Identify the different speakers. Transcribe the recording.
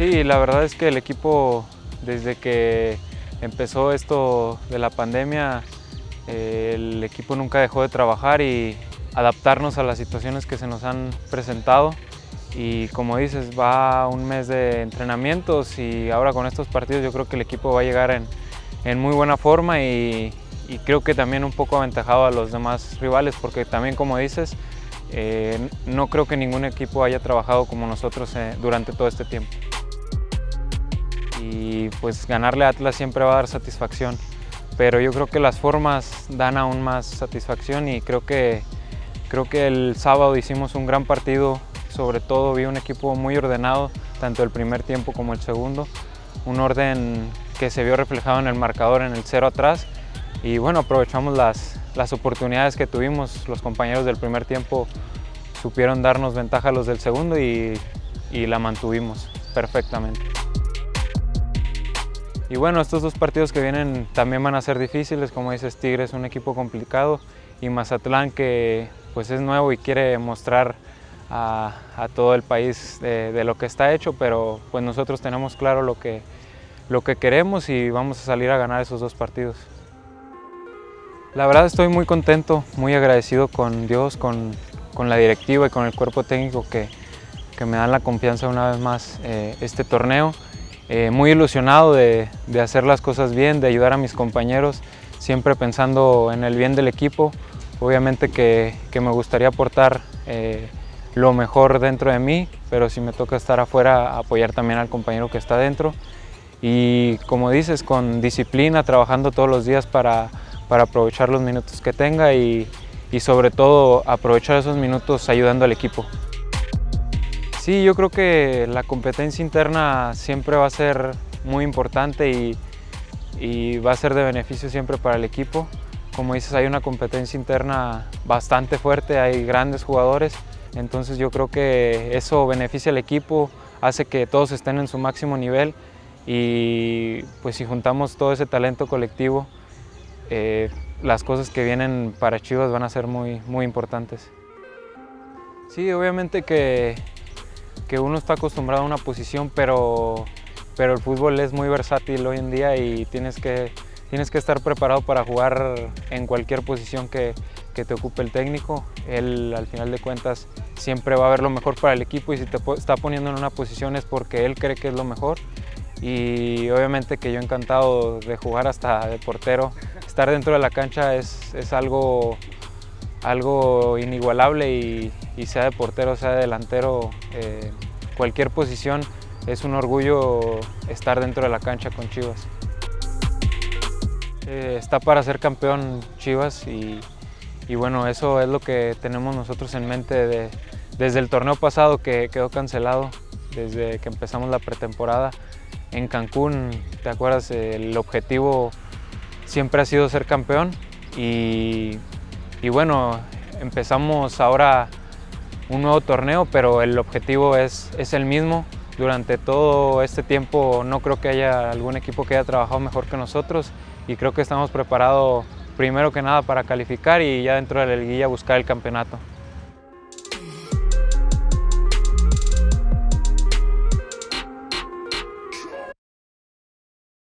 Speaker 1: Sí, la verdad es que el equipo desde que empezó esto de la pandemia, eh, el equipo nunca dejó de trabajar y adaptarnos a las situaciones que se nos han presentado. Y como dices, va un mes de entrenamientos y ahora con estos partidos yo creo que el equipo va a llegar en, muy buena forma y, creo que también un poco aventajado a los demás rivales porque también como dices, eh, no creo que ningún equipo haya trabajado como nosotros eh, durante todo este tiempo y pues ganarle a Atlas siempre va a dar satisfacción, pero yo creo que las formas dan aún más satisfacción y creo que, creo que el sábado hicimos un gran partido, sobre todo vi un equipo muy ordenado, tanto el primer tiempo como el segundo, un orden que se vio reflejado en el marcador en el cero atrás. Y bueno, aprovechamos las, las oportunidades que tuvimos, los compañeros del primer tiempo supieron darnos ventaja a los del segundo y, y la mantuvimos perfectamente. Y bueno, estos dos partidos que vienen también van a ser difíciles, como dices, Tigre es un equipo complicado y Mazatlán que pues es nuevo y quiere mostrar a, todo el país de, lo que está hecho, pero pues nosotros tenemos claro lo que, lo que queremos y vamos a salir a ganar esos dos partidos. La verdad estoy muy contento, muy agradecido con Dios, con, la directiva y con el cuerpo técnico que, me dan la confianza una vez más eh, este torneo. Eh, muy ilusionado de, hacer las cosas bien, de ayudar a mis compañeros, siempre pensando en el bien del equipo. Obviamente que, me gustaría aportar eh, lo mejor dentro de mí, pero si me toca estar afuera, apoyar también al compañero que está dentro. Y como dices, con disciplina, trabajando todos los días para, aprovechar los minutos que tenga y sobre todo aprovechar esos minutos ayudando al equipo. Sí, yo creo que la competencia interna siempre va a ser muy importante y, va a ser de beneficio siempre para el equipo. Como dices, hay una competencia interna bastante fuerte, hay grandes jugadores, entonces yo creo que eso beneficia al equipo, hace que todos estén en su máximo nivel y pues si juntamos todo ese talento colectivo, eh, las cosas que vienen para Chivas van a ser muy, muy importantes. Sí, obviamente que que uno está acostumbrado a una posición, pero, pero el fútbol es muy versátil hoy en día y tienes que, tienes que estar preparado para jugar en cualquier posición que, que te ocupe el técnico. Él al final de cuentas siempre va a ver lo mejor para el equipo y si te está poniendo en una posición es porque él cree que es lo mejor. Y obviamente que yo encantado de jugar hasta de portero. Estar dentro de la cancha es, es algo algo inigualable y, sea de portero, sea de delantero, eh, cualquier posición es un orgullo estar dentro de la cancha con Chivas. Eh, está para ser campeón Chivas y, bueno, eso es lo que tenemos nosotros en mente desde el torneo pasado que quedó cancelado, desde que empezamos la pretemporada. En Cancún, ¿te acuerdas? El objetivo siempre ha sido ser campeón y y bueno, empezamos ahora un nuevo torneo, pero el objetivo es, es el mismo. Durante todo este tiempo no creo que haya algún equipo que haya trabajado mejor que nosotros y creo que estamos preparados primero que nada para calificar y ya dentro de la liguilla buscar el campeonato.